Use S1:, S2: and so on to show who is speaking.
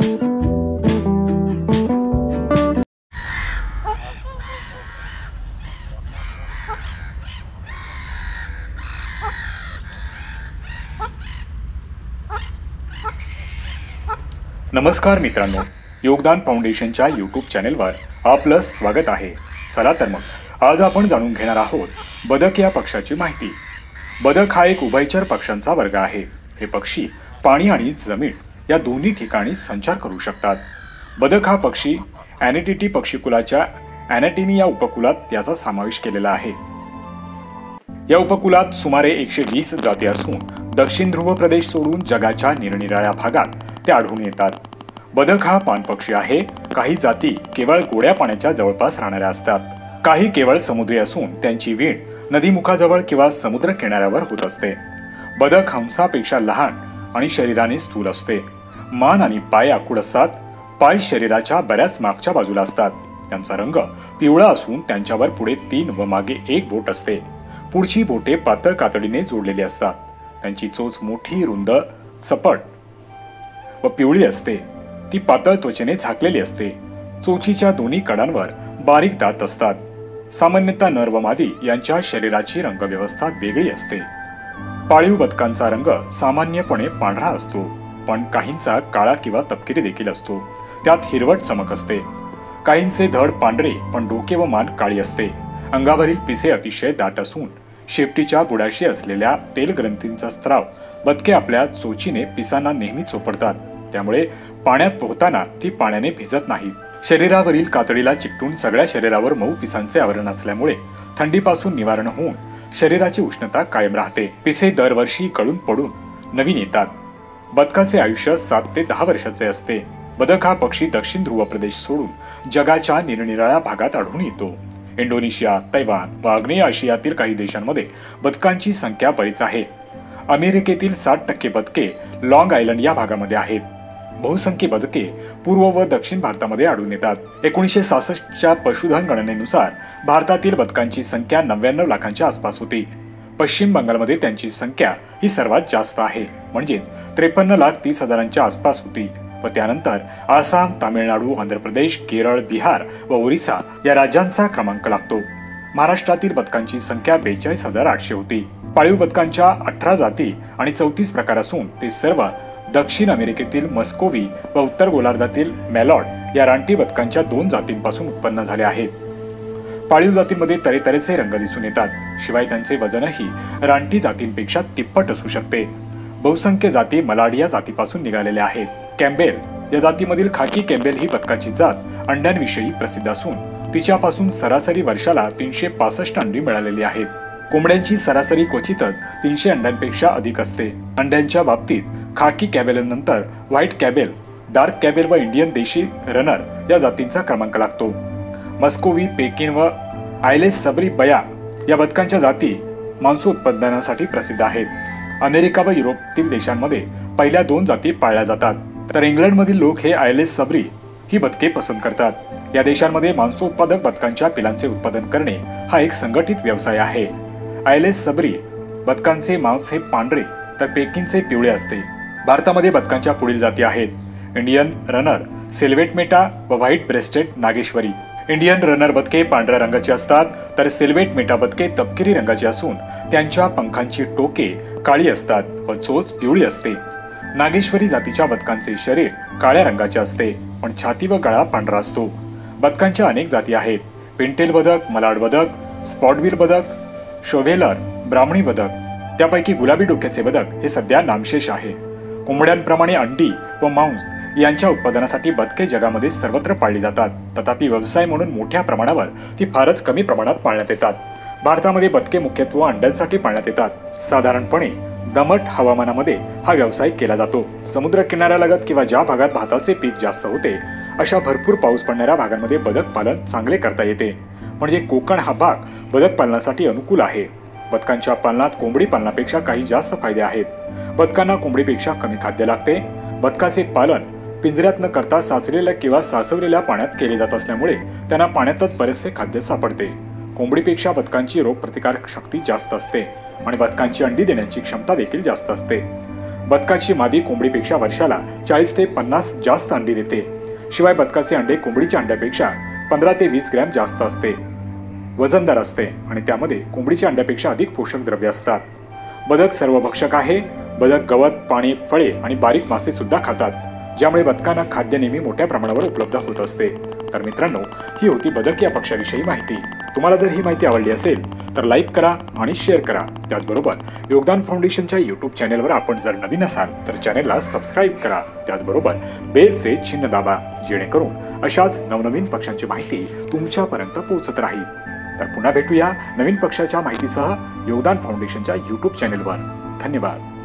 S1: नमस्कार मित्रांनो योगदान फाउंडेशनच्या यूट्यूब चॅनेलवर आपलं स्वागत आहे. चला तर मग आज आपण जाणून घेणार आहोत बदक या पक्षाची माहिती. बदक हा एक उभयचर पक्ष्यांचा वर्ग आहे. हे पक्षी पाणी आणि जमीन या दोन्ही ठिकाणी संचार करू शकतात. बदक हा पक्षी अॅनेटिटी पक्षीकुलाच्या अॅनेटिनी या उपकुलात याचा समावेश केलेला आहे. या उपकुलात सुमारे एकशे वीस जाती असून दक्षिण ध्रुव प्रदेश सोडून जगाच्या निरनिराळ्या भागात ते आढळून येतात. बदक हा पानपक्षी आहे. काही जाती केवळ गोड्या पाण्याच्या जवळपास राहणाऱ्या असतात. काही केवळ समुद्री असून त्यांची वीण नदीमुखाजवळ किंवा समुद्र किनाऱ्यावर होत असते. बदक हंसापेक्षा लहान आणि शरीराने स्थूल असते. मान आणि पाय आखूड असतात. पाय शरीराच्या बऱ्याच मागच्या बाजूला असतात. त्यांचा रंग पिवळा असून त्यांच्यावर पुढे तीन व मागे एक बोट असते. पुढची बोटे पातळ कातडीने जोडलेली असतात. त्यांची चोच मोठी रुंद चपट व पिवळी असते. ती पातळ त्वचेने झाकलेली असते. चोचीच्या दोन्ही कडांवर बारीक दात असतात. सामान्यतः नर व मादी यांच्या शरीराची रंगव्यवस्था वेगळी असते. पाळीव बदकांचा रंग सामान्यपणे पांढरा असतो. पण काहींचा काळा किंवा तपकिरी देखील असतो. त्यात हिरवट चमक असते. काहींचे धड पांढरे पण डोके व मान काळी असते. अंगावरील पिसे अतिशय दाट असून शेपटीच्या बुडाशी असलेल्या तेल ग्रंथींचा स्त्राव बदके आपल्या चोचीने पिसांना नेहमी चोपडतात. त्यामुळे पाण्यात पोहताना ती पाण्याने भिजत नाहीत शरीरावरील कातडीला चिकटून सगळ्या शरीरावर मऊ पिसांचे आवरण असल्यामुळे थंडीपासून निवारण होऊन शरीराची उष्णता कायम राहते. पिसे दरवर्षी गळून पडून नवीन येतात. बदकाचे आयुष्य सात ते दहा वर्षाचे असते. बदक हा पक्षी दक्षिण ध्रुव प्रदेश सोडून जगाच्या निरनिराळ्या भागात आढळून येतो. इंडोनेशिया तैवान व आग्नेय आशियातील काही देशांमध्ये बदकांची संख्या बरीच आहे. अमेरिकेतील साठ टक्के बदके लॉंग आयलंड या भागामध्ये आहेत. बहुसंख्य बदके पूर्व व दक्षिण भारतामध्ये आढळून येतात. एकोणीसशे सहासष्टच्या पशुधन गणनेनुसार भारतातील बदकांची संख्या नव्याण्णव लाखांच्या आसपास होती. पश्चिम बंगालमध्ये त्यांची संख्या ही सर्वात जास्त आहे. म्हणजेच त्रेपन्न लाख तीस हजारांच्या आसपास होती. व त्यानंतर आसाम तामिळनाडू आंध्र प्रदेश केरळ बिहार व ओरिसा या राज्यांचा क्रमांक लागतो. महाराष्ट्रातील बदकांची संख्या बेचाळीस हजार आठशे होती. पाळीव बदकांच्या अठरा जाती आणि चौतीस प्रकार असून ते सर्व दक्षिण अमेरिकेतील मस्कोवी व उत्तर गोलार्धातील मेलॉट या रानटी बदकांच्या दोन जातींपासून उत्पन्न झाले आहेत. पाळीव जातीमध्ये तरेतरेचे रंग दिसून येतात. शिवाय त्यांचे वजनही रानटी जातींपेक्षा तिप्पट असू शकते. बहुसंख्य जाती मलाडिया जातीपासून निघालेल्या आहेत. कॅम्बेल या जातीमधील खाकी कॅम्बेल ही बदकाची जात अंड्यांविषयी प्रसिद्ध असून तिच्यापासून सरासरी वर्षाला तीनशे पासष्ट अंडी मिळालेली आहेत. कोंबड्यांची सरासरी क्वचितच तीनशे अंड्यांपेक्षा अधिक असते. अंड्यांच्या बाबतीत खाकी कॅबेलनंतर व्हाईट कॅबेल डार्क कॅबेल व इंडियन देशी रनर या जातींचा क्रमांक लागतो. मस्कोवी पेकिन व आयलेस सबरी बया या बदकांच्या जाती मांस उत्पादनासाठी प्रसिद्ध आहेत. अमेरिका व युरोपतील देशांमध्ये पहिल्या दोन जाती पाळल्या जातात. तर इंग्लंडमधील लोक हे आयलेस सबरी ही बदके पसंत करतात. या देशांमध्ये मांसोत्पादक बदकांच्या पिलांचे उत्पादन करणे हा एक संघटित व्यवसाय आहे. आयलेस सबरी बदकांचे मांस हे पांढरे तर पेकिनचे पिवळे असते. भारतामध्ये बदकांच्या पुढील जाती आहेत. इंडियन रनर सिल्वेट मेटा व white breasted Nageswari. Indian runner बदके पांढऱ्या रंगाची असतात तर सिल्वेट मेटा बदके तपकिरी रंगाची असून त्यांच्या पंखांची टोके काळी असतात व चोच पिवळी असते. नागेश्वरी जातीच्या बदकांचे शरीर काळ्या रंगाचे असते पण छाती व गळा पांढरा असतो. बदकांच्या अनेक जाती आहेत पिंटेल बदक मलाड बदक स्पॉटविल बदक शोव्हेलर ब्राह्मणी बदक. त्यापैकी गुलाबी डोक्याचे बदक हे सध्या नामशेष आहे. कोंबड्यांप्रमाणे अंडी व मांस यांच्या उत्पादनासाठी बदके जगामध्ये सर्वत्र पाळली जातात. तथापि व्यवसाय म्हणून मोठ्या प्रमाणावर ती फारच कमी प्रमाणात पाळण्यात येतात. भारतामध्ये बदके मुख्यत्वे अंड्यांसाठी पाळण्यात येतात. साधारणपणे दमट हवामानामध्ये हा व्यवसाय केला जातो. समुद्र किनाऱ्यालगत किंवा ज्या भागात भाताचे पीक जास्त होते अशा भरपूर पाऊस पडणाऱ्या भागांमध्ये बदक पालन चांगले करता येते. म्हणजे कोकण हा भाग बदक पालनासाठी अनुकूल आहे. बदकांच्या पालनात कोंबडी पालनापेक्षा काही जास्त फायदे आहेत. बदकांना कोंबडीपेक्षा कमी खाद्य लागते. बदकाचे पालन पिंजऱ्यात न करता साचलेल्या किंवा साचवलेल्या पाण्यात केले जात असल्यामुळे त्यांना पाण्यातच बरेचसे खाद्य सापडते. कोंबडीपेक्षा बदकांची रोगप्रतिकारक शक्ती जास्त असते आणि बदकांची अंडी देण्याची क्षमता देखील जास्त असते. बदकाची मादी कोंबडीपेक्षा वर्षाला चाळीस ते पन्नास जास्त अंडी देते. शिवाय बदकाचे अंडे कोंबडीच्या अंड्यापेक्षा पंधरा ते वीस ग्रॅम जास्त असते. वजनदार असते आणि त्यामध्ये कोंबडीच्या अंड्यापेक्षा अधिक पोषक द्रव्य असतात. बदक सर्वभक्षक आहे. बदक गवत पाणी फळे आणि बारीक मासे सुद्धा खातात. ज्यामुळे बदकांना खाद्य नेहमी मोठ्या प्रमाणावर उपलब्ध होत असते. तर मित्रांनो ही होती बदक या पक्षाविषयी माहिती. तुम्हाला जर ही माहिती आवडली असेल तर लाईक करा आणि शेअर करा. त्याचबरोबर योगदान फाउंडेशनच्या यूट्यूब चॅनेलवर आपण जर नवीन असाल तर चॅनेलला सबस्क्राईब करा. त्याचबरोबर बेलचे चिन्ह दाबा जेणेकरून अशाच नवनवीन पक्षांची माहिती तुमच्यापर्यंत पोहोचत राहील. तर पुन्हा भेटूया नवीन पक्षाच्या माहितीसह योगदान फाउंडेशनच्या यूट्यूब चॅनेलवर धन्यवाद.